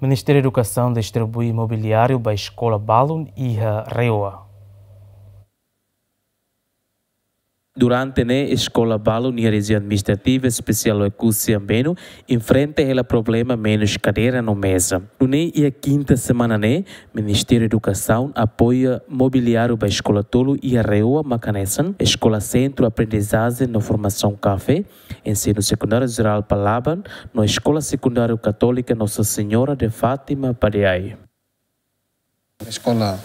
Ministério da Educação distribui imobiliário para a Escola Balun e a Reoa. Durante a escola Balo na região administrativa especial Ecusia Beno, enfrenta o problema menos cadeira no mesa. No e a quinta semana né, Ministério da Educação apoia mobiliário para a escola Tolo e a Reoa Macanessan, escola Centro Aprendizagem na Formação Café, ensino secundário geral Palaban, na escola secundária católica Nossa Senhora de Fátima Padiai. Escola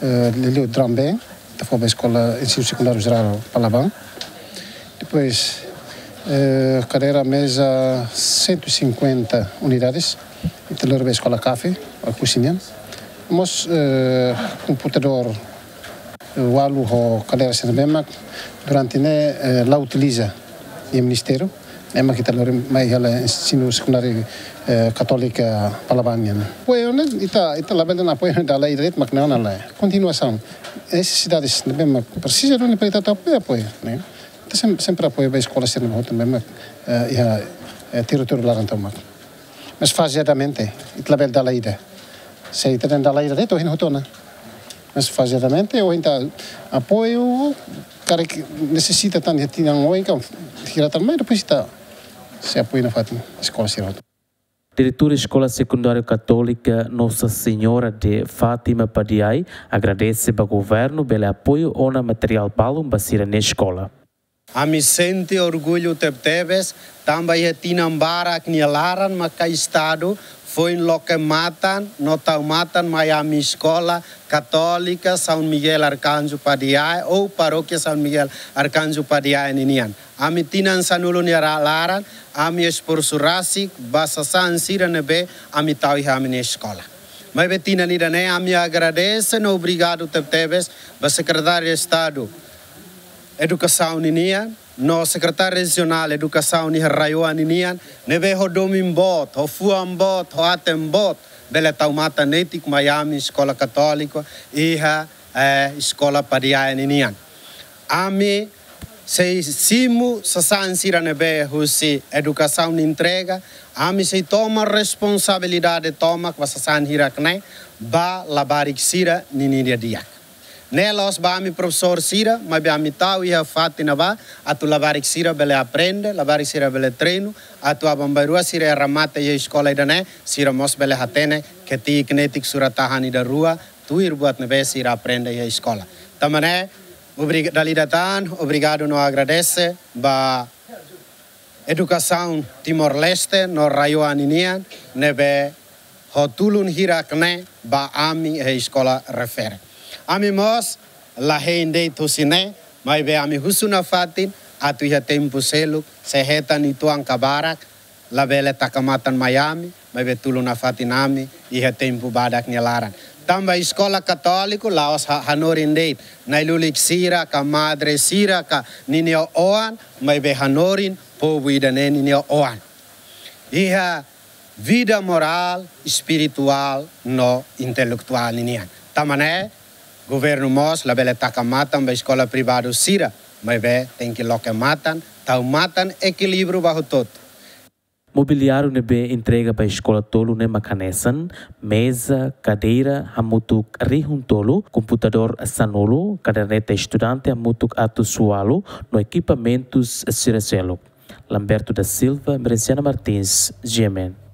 uh, Lelio Drambé, foi para a escola ensino secundário geral Palabão. Depois, eh, cadeira mesa 150 unidades, então a escola café, a cozinha. Mas eh, computador o alu ho cadeira sena durante né eh, lá utiliza o ministério Emma kita lori mai hala ensino secundário eh, católica Palabanian. Pois ita ita lá bela na pois da lei direito makna na lá. Continuação. Necessidades de bem precisa de para ita apoio apoio, né? Sempre sempre apoio a escola ser no bem eh ia território lá então mak. Mas faseadamente ita bela da lei. Se ita da lei direito hin hotona. Mas faseadamente ou então apoio cara que necessita tanto tinha um oi que tira também depois está se apoia na Fátima, Escola Cirota. Diretora Escola Secundária Católica Nossa Senhora de Fátima Padiai agradece ao governo pelo apoio ao material palum basira na escola. A me sente orgulho tebes, também é tinambara que laran maka estado foi em loca matan, nota matan Miami Escola Católica São Miguel Arcanjo Padiai ou Paróquia São Miguel Arcanjo Padiai ninian. Ami tinan sanulun ya laran, ami esporsurasi basa san sira nebe ami tawi ami na escola. Mas betina ni dane ami agradece no obrigado tebes, ba secretário de Estado Educação ninian, no secretário regional educação ni raioa ninian ne ve ho domim bot ho fuam bot ho atem bot bele tau mata netik Miami escola católica e a eh, escola padia ninian ami se simu sasan sira ne be husi educação ni entrega. Ami se toma responsabilidade toma kwa sasan hirak ba labarik sira nini dia Nelos ba mi professor sira, ma ba mi tau ia fati na ba, atu labarik sira bele aprende, labarik sira bele treino, atu abambarua sira ramata ia escola idane, sira mos bele hatene, que ti kinetik suratahani da rua, tu ir buat nebe sira aprende ia escola. Tamane, obrigado dalidatan, obrigado no agradece, ba educação Timor-Leste, no raio aninian, nebe hotulun hirakne, ba ami e escola refere. Ami mos la hende tosine, mai be ami husuna fatin, atu ia tempo seluk, se heta ni tuang kabarak, la bele takamatan Miami, mai be tulu na fatin ami, ia tempo badak nyalaran. Tamba escola católico, laos hanorin deit, na ilulik sira, ka madre sira, ka ninio oan, mai be hanorin, povo idane ninio oan. Ia vida moral, espiritual, no intelectual ninian. Tamané, governo mos la bele taka matan ba escola privada sira mas be tem que loca matan tau matan equilíbrio bajo todo Mobiliário nebe entrega para a escola tolo ne macanesan, mesa, cadeira, hamutuk rihun tolo, computador sanolo, caderneta estudante hamutuk atu sualo, no equipamentos Ciracelo. Lamberto da Silva, Mereciana Martins, GMN.